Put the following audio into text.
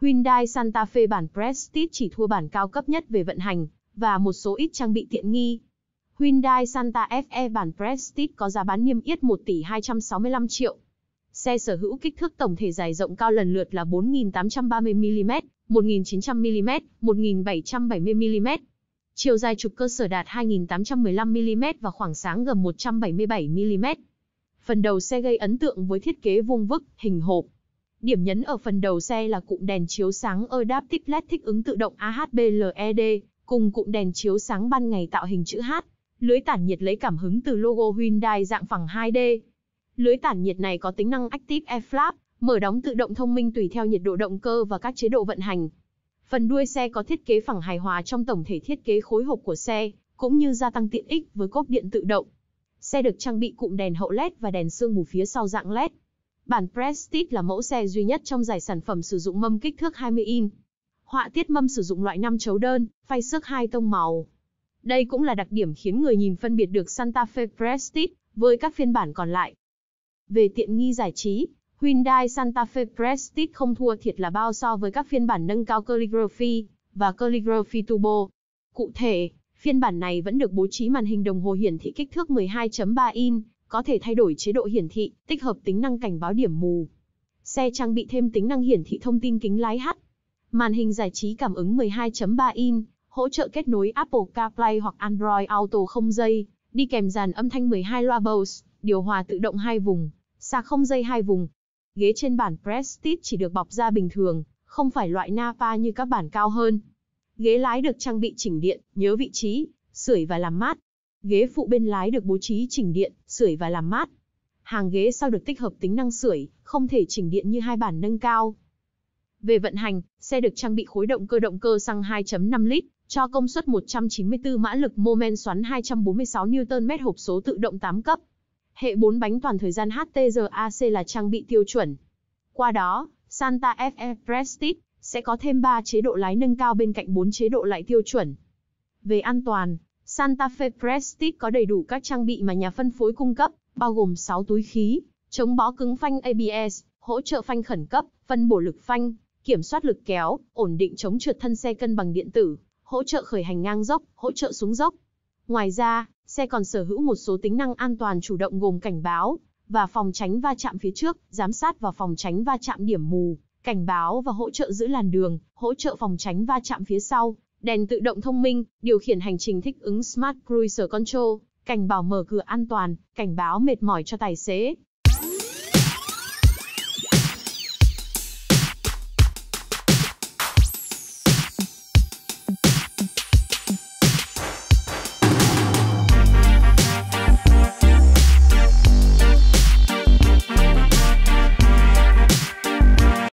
Hyundai Santa Fe bản Prestige chỉ thua bản cao cấp nhất về vận hành và một số ít trang bị tiện nghi. Hyundai Santa Fe bản Prestige có giá bán niêm yết 1 tỷ 265 triệu. Xe sở hữu kích thước tổng thể dài rộng cao lần lượt là 4.830mm, 1.900mm, 1.770mm. Chiều dài trục cơ sở đạt 2.815mm và khoảng sáng gần 177mm. Phần đầu xe gây ấn tượng với thiết kế vuông vức, hình hộp. Điểm nhấn ở phần đầu xe là cụm đèn chiếu sáng Adaptive LED thích ứng tự động AHBLED, cùng cụm đèn chiếu sáng ban ngày tạo hình chữ H. Lưới tản nhiệt lấy cảm hứng từ logo Hyundai dạng phẳng 2D. Lưới tản nhiệt này có tính năng Active Air Flap, mở đóng tự động thông minh tùy theo nhiệt độ động cơ và các chế độ vận hành. Phần đuôi xe có thiết kế phẳng hài hòa trong tổng thể thiết kế khối hộp của xe, cũng như gia tăng tiện ích với cốp điện tự động. Xe được trang bị cụm đèn hậu LED và đèn sương mù phía sau dạng LED. Bản Prestige là mẫu xe duy nhất trong giải sản phẩm sử dụng mâm kích thước 20 inch. Họa tiết mâm sử dụng loại 5 chấu đơn, phay xước hai tông màu. Đây cũng là đặc điểm khiến người nhìn phân biệt được Santa Fe Prestige với các phiên bản còn lại. Về tiện nghi giải trí, Hyundai Santa Fe Prestige không thua thiệt là bao so với các phiên bản nâng cao Calligraphy và Calligraphy Turbo. Cụ thể, phiên bản này vẫn được bố trí màn hình đồng hồ hiển thị kích thước 12.3 inch, có thể thay đổi chế độ hiển thị, tích hợp tính năng cảnh báo điểm mù. Xe trang bị thêm tính năng hiển thị thông tin kính lái H. Màn hình giải trí cảm ứng 12.3 inch, hỗ trợ kết nối Apple CarPlay hoặc Android Auto không dây, đi kèm dàn âm thanh 12 loa Bose, điều hòa tự động hai vùng, sạc không dây hai vùng. Ghế trên bản Prestige chỉ được bọc da bình thường, không phải loại Napa như các bản cao hơn. Ghế lái được trang bị chỉnh điện, nhớ vị trí, sưởi và làm mát. Ghế phụ bên lái được bố trí chỉnh điện, sưởi và làm mát. Hàng ghế sau được tích hợp tính năng sưởi, không thể chỉnh điện như hai bản nâng cao. Về vận hành, xe được trang bị khối động cơ động cơ xăng 2.5 lít, cho công suất 194 mã lực mô men xoắn 246 Nm hộp số tự động 8 cấp. Hệ 4 bánh toàn thời gian HTRAC là trang bị tiêu chuẩn. Qua đó, Santa Fe Prestige sẽ có thêm 3 chế độ lái nâng cao bên cạnh 4 chế độ lái tiêu chuẩn. Về an toàn, Santa Fe Prestige có đầy đủ các trang bị mà nhà phân phối cung cấp, bao gồm 6 túi khí, chống bó cứng phanh ABS, hỗ trợ phanh khẩn cấp, phân bổ lực phanh, kiểm soát lực kéo, ổn định chống trượt thân xe cân bằng điện tử, hỗ trợ khởi hành ngang dốc, hỗ trợ xuống dốc. Ngoài ra, xe còn sở hữu một số tính năng an toàn chủ động gồm cảnh báo và phòng tránh va chạm phía trước, giám sát và phòng tránh va chạm điểm mù, cảnh báo và hỗ trợ giữ làn đường, hỗ trợ phòng tránh va chạm phía sau, đèn tự động thông minh, điều khiển hành trình thích ứng Smart Cruise Control, cảnh báo mở cửa an toàn, cảnh báo mệt mỏi cho tài xế.